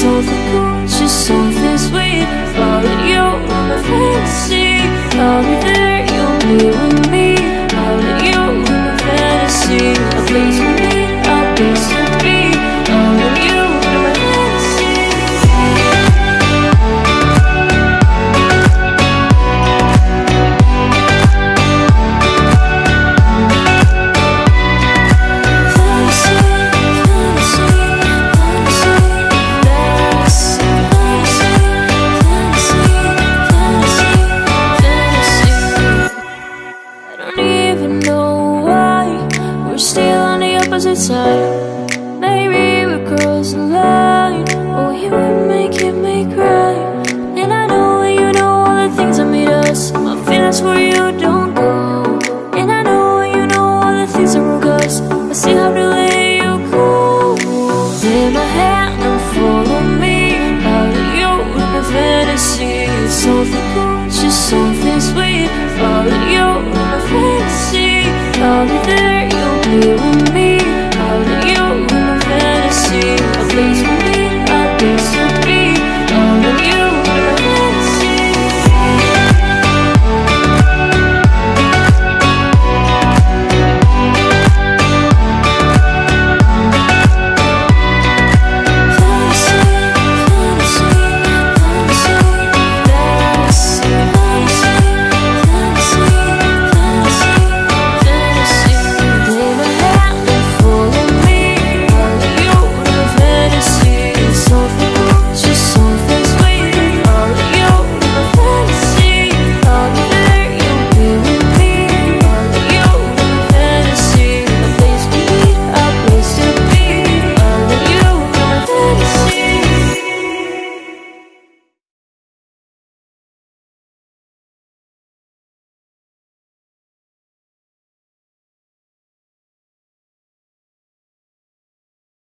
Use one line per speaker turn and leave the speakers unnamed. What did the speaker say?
so the conscious of this week Follow you, my fantasy I'll be there, you'll be with me. Still on the opposite side. Maybe we crossed the line. Oh, you would make it me cry. And I know you know all the things that made us. My feelings for you don't go. And I know you know all the things that broke us. I still have to let you go. Take my hand and follow me. Out of you in my fantasy. Something cool, just something sweet. Follow you in my fantasy. I'll be there, me.